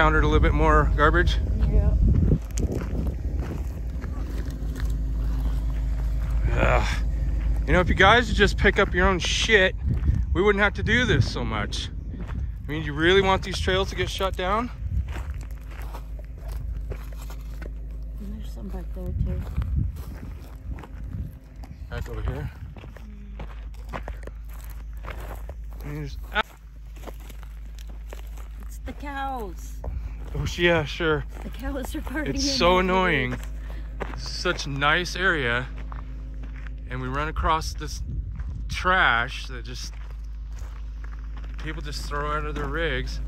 Encountered a little bit more garbage? Yeah. Ugh. You know, if you guys would just pick up your own shit, we wouldn't have to do this so much. I mean, you really want these trails to get shut down? And there's some back there too. Back over here. Mm. And there's- ah, It's the cows. Oh, yeah, sure. The cows are partying. It's so annoying. Such nice area. And we run across this trash that just people just throw out of their rigs.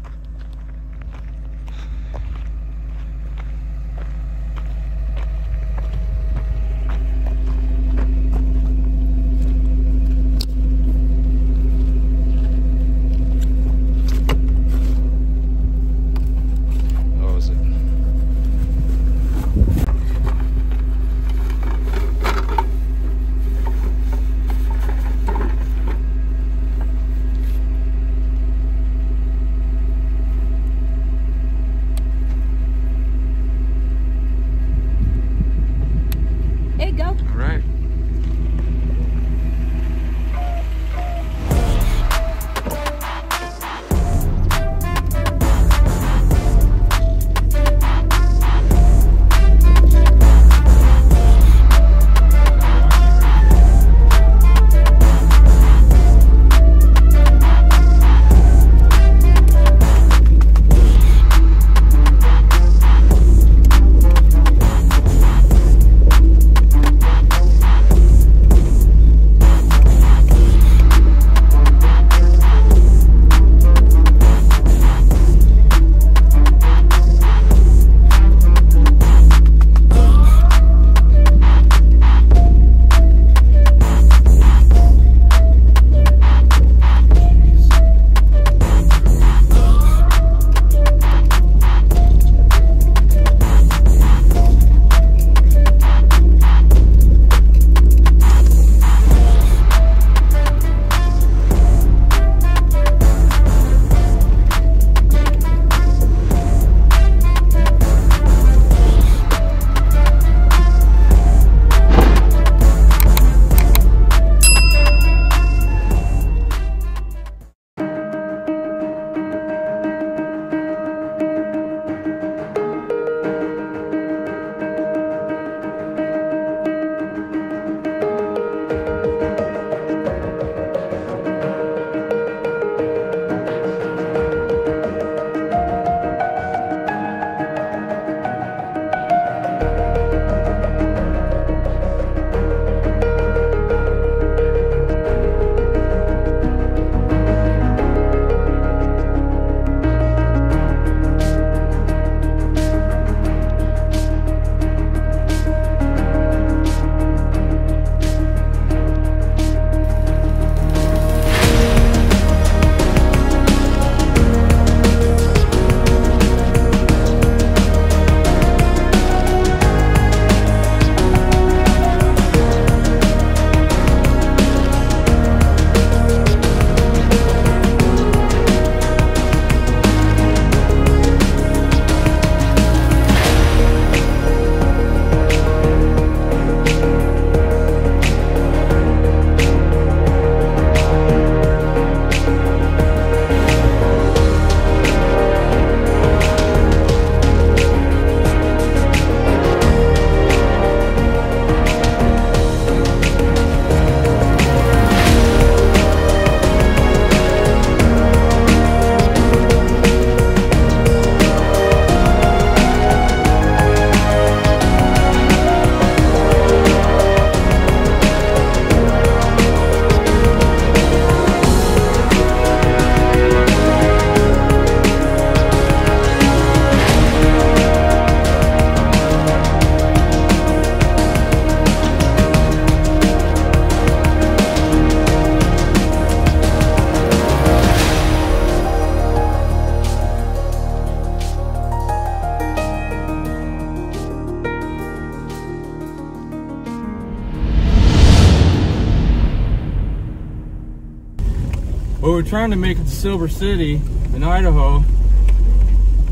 Trying to make it to Silver City in Idaho.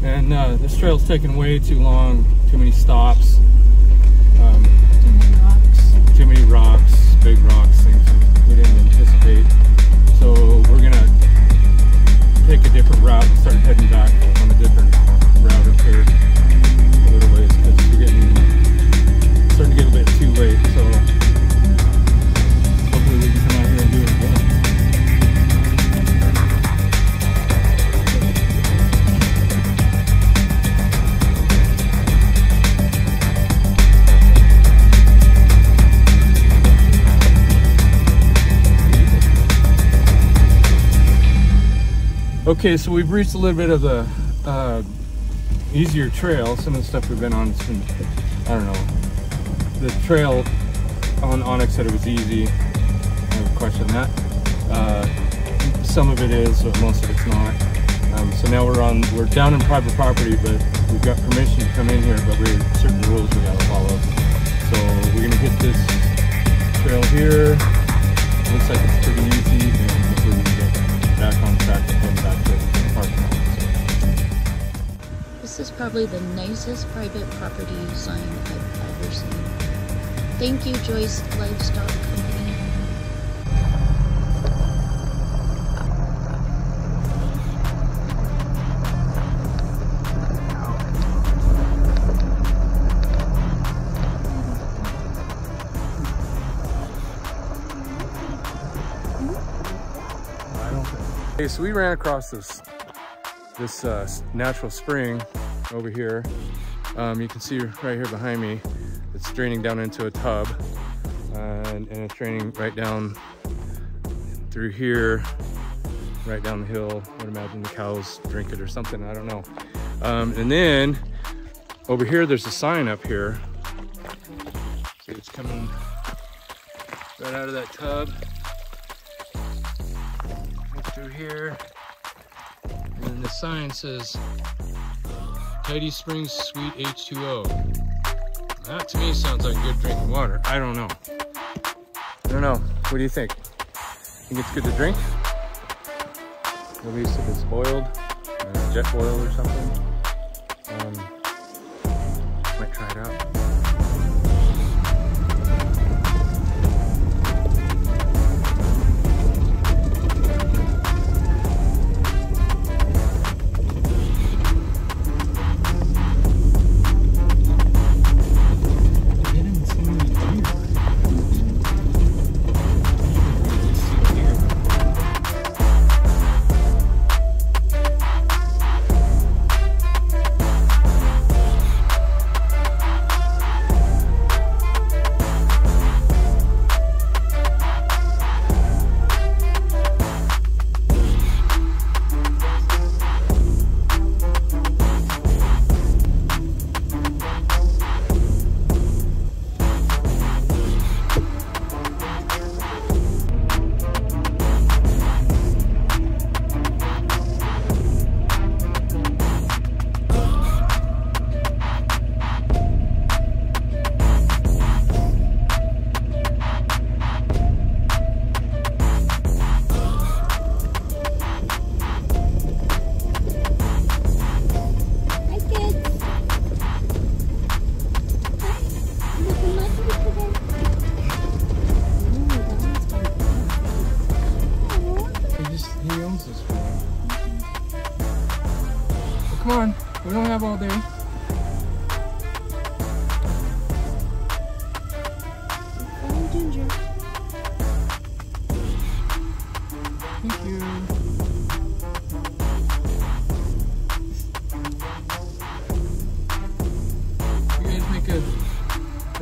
And uh, this trail's taking way too long, too many stops, um, Too many rocks. too many rocks, big rocks, things we didn't anticipate. So we're gonna take a different route and start heading back on a different route up here a little ways because we're getting starting to get a bit too late. So Okay, so we've reached a little bit of the uh, easier trail. Some of the stuff we've been on been, I don't know. The trail on onX said it was easy. I question on that. Uh, some of it is, but most of it's not. Um, so now we're on, we're down in private property, but we've got permission to come in here, but we have certain rules we gotta follow. So we're gonna hit this trail here. Looks like it's pretty easy, probably the nicest private property sign I've ever seen. Thank you, Joyce Livestock Company. Okay, so we ran across this this uh, natural spring over here. Um, you can see right here behind me, it's draining down into a tub, and, and it's draining right down through here, right down the hill. I would imagine the cows drink it or something. I don't know. Um, and then over here, there's a sign up here. See, it's coming right out of that tub through here. And then the sign says Tidy Springs Sweet H2O. That to me sounds like good drinking water. I don't know. I don't know. What do you think? Think it's good to drink? At least if it's boiled, uh, Jetboil or something. Um, might try it out.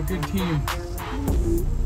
good team.